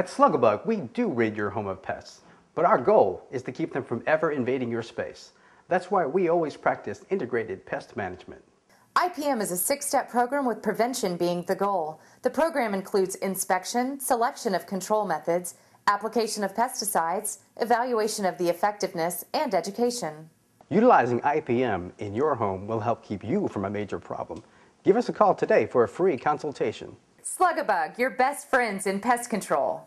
At Slug-A-Bug, we do rid your home of pests, but our goal is to keep them from ever invading your space. That's why we always practice integrated pest management. IPM is a six step program with prevention being the goal. The program includes inspection, selection of control methods, application of pesticides, evaluation of the effectiveness, and education. Utilizing IPM in your home will help keep you from a major problem. Give us a call today for a free consultation. Slug-A-Bug, your best friends in pest control.